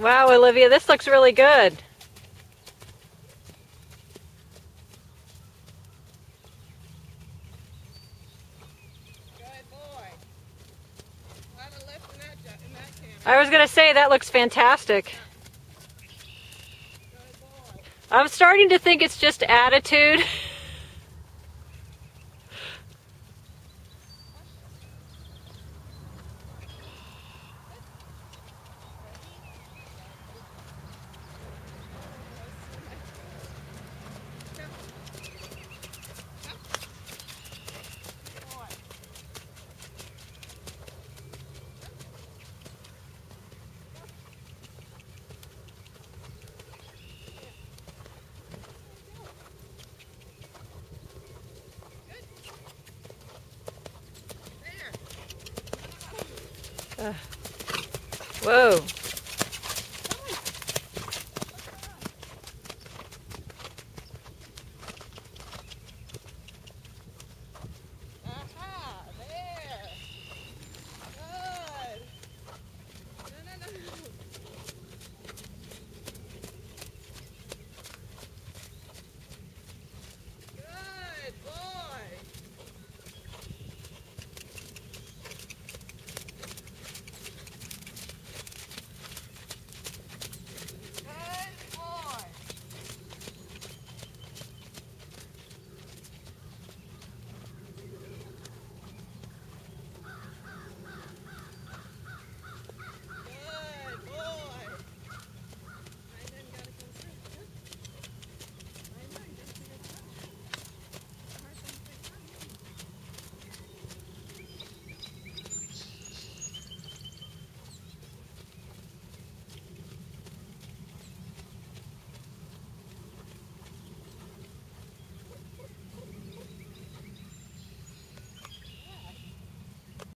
Wow, Olivia, this looks really good. I was going to say, that looks fantastic. I'm starting to think it's just attitude. Uh, whoa.